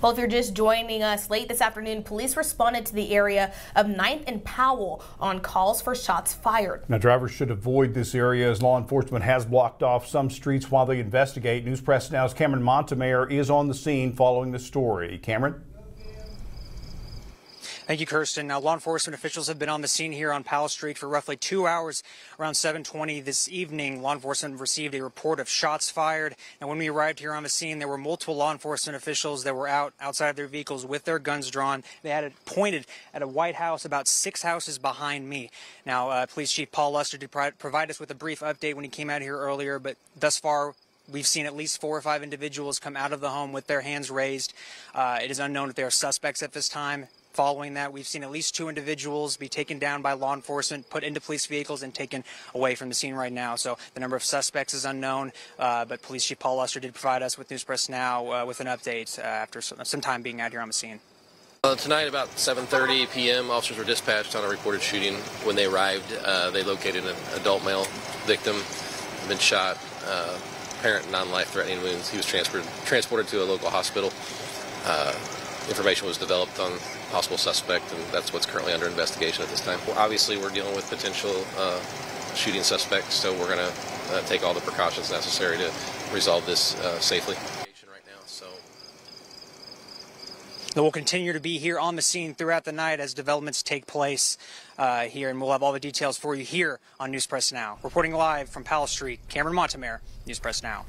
Well, if you're just joining us late this afternoon, police responded to the area of 9th and Powell on calls for shots fired. Now, drivers should avoid this area as law enforcement has blocked off some streets while they investigate. News Press Now's Cameron Montemayor is on the scene following the story. Cameron? Thank you, Kirsten. Now, law enforcement officials have been on the scene here on Powell Street for roughly two hours. Around 7:20 this evening, law enforcement received a report of shots fired. And when we arrived here on the scene, there were multiple law enforcement officials that were out outside of their vehicles with their guns drawn. They had it pointed at a White House about six houses behind me. Now, uh, Police Chief Paul Luster did provide us with a brief update when he came out here earlier, but thus far We've seen at least four or five individuals come out of the home with their hands raised. Uh, it is unknown if they are suspects at this time. Following that, we've seen at least two individuals be taken down by law enforcement, put into police vehicles, and taken away from the scene right now. So the number of suspects is unknown, uh, but Police Chief Paul Luster did provide us with News Press Now uh, with an update uh, after some time being out here on the scene. Uh, tonight, about 7:30 p.m., officers were dispatched on a reported shooting. When they arrived, uh, they located an adult male victim, been shot, uh, apparent non-life-threatening wounds. He was transported transported to a local hospital. Information was developed on possible suspect, and that's what's currently under investigation at this time. Well, obviously, we're dealing with potential uh, shooting suspects, so we're going to uh, take all the precautions necessary to resolve this uh, safely. We'll continue to be here on the scene throughout the night as developments take place uh, here, and we'll have all the details for you here on News Press Now. Reporting live from Powell Street, Cameron Montemayor, News Press Now.